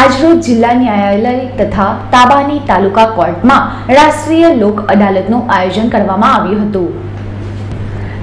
આજરોજ જિલ્લા ન્યાયાલય તથા તાબાની તાલુકા કોર્ટમાં રાષ્ટ્રીય લોક અદાલતનું આયોજન કરવામાં આવ્યું હતું.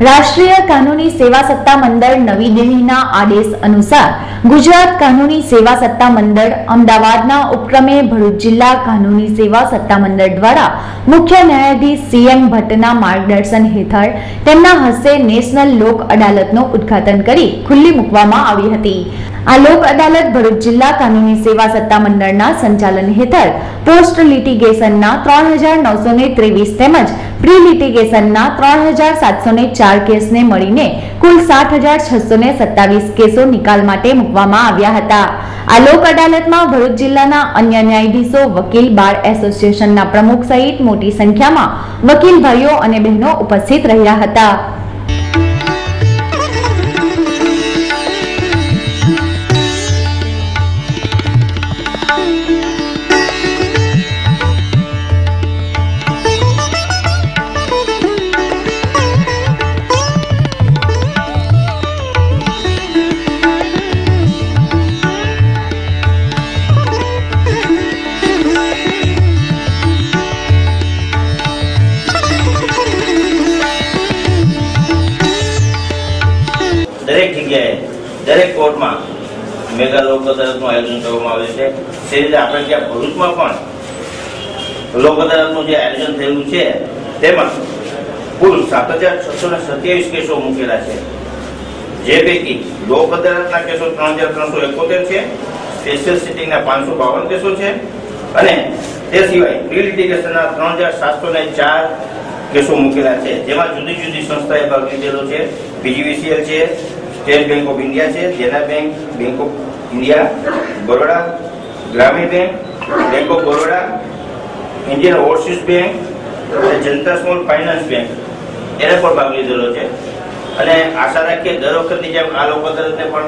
રાષ્ટ્રીય કાનૂની સેવા સત્તા મંડળ નવી દિલ્હીના આદેશ અનુસાર ગુજરાત કાનૂની સેવા સત્તા મંડળ અમદાવાદના ઉપક્રમે ભરૂચ જિલ્લા કાનૂની સેવા સત્તા મંડળ દ્વારા મુખ્ય ન્યાયાધીશ સીએમ ભટ્ટના માર્ગદર્શન હેઠળ તેમના હસ્તે નેશનલ લોક અદાલતનું ઉદ્ઘાટન કરી ખુલ્લી મૂકવામાં આવી હતી. આ લોક અદાલત ભરૂચ જિલ્લા કાનૂની સેવા સત્તા મંડળના સંચાલન હેઠળ પોસ્ટ લિટિગેશનના ત્રણ હજાર નવસો ત્રેવીસ તેમજ પ્રી લિટિગેશનના ત્રણ હજાર સાતસો ચાર કેસને મળીને કુલ સાત હજાર છસો સત્તાવીસ કેસો નિકાલ માટે મૂકવામાં આવ્યા હતા. આ લોક અદાલતમાં ભરૂચ જિલ્લાના અન્ય ન્યાયાધીશો, વકીલ બાર એસોસિએશનના પ્રમુખ સહિત મોટી સંખ્યામાં વકીલ ભાઈઓ અને બહેનો ઉપસ્થિત રહ્યા હતા. દરેક જગ્યાએ દરેક કોર્ટમાં મેગા લોક અદાલતનું આયોજન કરવામાં આવ્યું છે. તે રીતે આપણે ત્યાં ભરૂચમાં પણ લોક અદાલતનું જે આયોજન થયેલું છે, તેમાં કુલ સાત હજાર છસો ને સત્યાવીસ કેસો મૂકેલા છે. જે પૈકી લોક અદાલતના કેસો ત્રણ હજાર ત્રણસો એકોતેર છે સ્પેશિયલ સિટિંગના પાંચસો બાવન કેસો છે અને તે સિવાય પ્રી લિટિગેશનના ત્રણ હજાર સાતસો ને ચાર કેસો મૂકેલા છે. જેમાં જુદી જુદી સંસ્થાએ ભાગ લીધેલો છે. પીજીવીસીએલ છે સ્ટેટ બેંક ઓફ ઇન્ડિયા છે Dena bank bank of India Baroda, ગ્રામીણ bank bank of Baroda Indian overseas bank અને જનતા સ્મોલ ફાઇનાન્સ બેંક એને પણ ભાગ લીધેલો છે. અને આશા રાખીએ દર વખતની જેમ આ લોકો તરફને પણ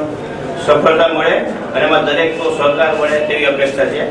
સફળતા મળે અને એમાં દરેકનો સહકાર મળે તેવી અપેક્ષા છે.